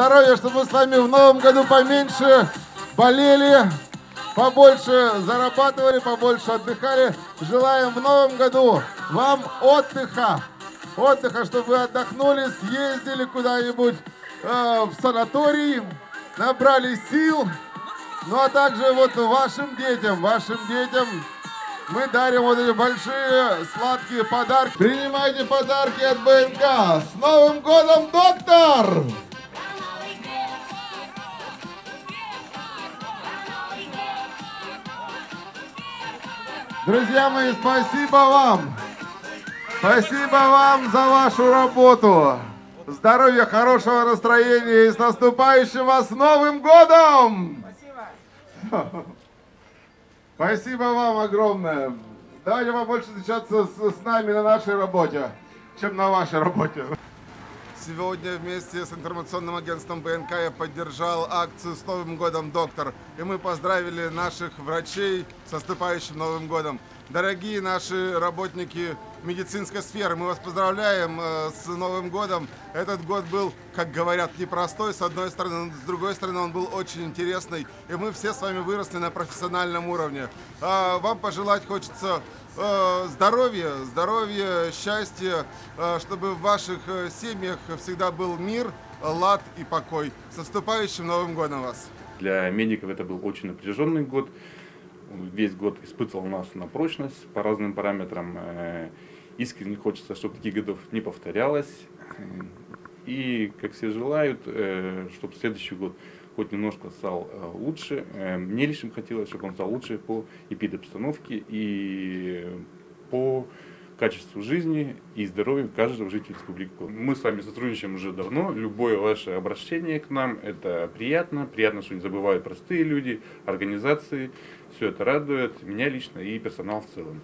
здоровья, чтобы мы с вами в новом году поменьше болели, побольше зарабатывали, побольше отдыхали. Желаем в новом году вам отдыха. Отдыха, чтобы вы отдохнули, съездили куда-нибудь э, в санаторий, набрали сил. Ну а также вот вашим детям, вашим детям мы дарим вот эти большие сладкие подарки. Принимайте подарки от БНК. С Новым годом, доктор! Друзья мои, спасибо вам! Спасибо вам за вашу работу! Здоровья, хорошего настроения и с наступающим вас Новым годом! Спасибо! Спасибо вам огромное. Давайте побольше встречаться с, с нами на нашей работе, чем на вашей работе. Сегодня вместе с информационным агентством БНК я поддержал акцию «С Новым годом, доктор!» И мы поздравили наших врачей с наступающим Новым годом. Дорогие наши работники медицинской сферы, мы вас поздравляем э, с Новым годом. Этот год был, как говорят, непростой, с одной стороны, но с другой стороны он был очень интересный. И мы все с вами выросли на профессиональном уровне. А вам пожелать хочется э, здоровья, здоровья, счастья, э, чтобы в ваших семьях всегда был мир, лад и покой. С наступающим Новым годом вас! Для медиков это был очень напряженный год. Весь год испытывал нас на прочность по разным параметрам. Э, Искренне хочется, чтобы таких годов не повторялось. И, как все желают, э, чтобы следующий год хоть немножко стал э, лучше. Мне лично хотелось, чтобы он стал лучше по эпидобстановке и по качеству жизни и здоровью каждого жителя республики. Мы с вами сотрудничаем уже давно. Любое ваше обращение к нам – это приятно. Приятно, что не забывают простые люди, организации. Все это радует меня лично и персонал в целом.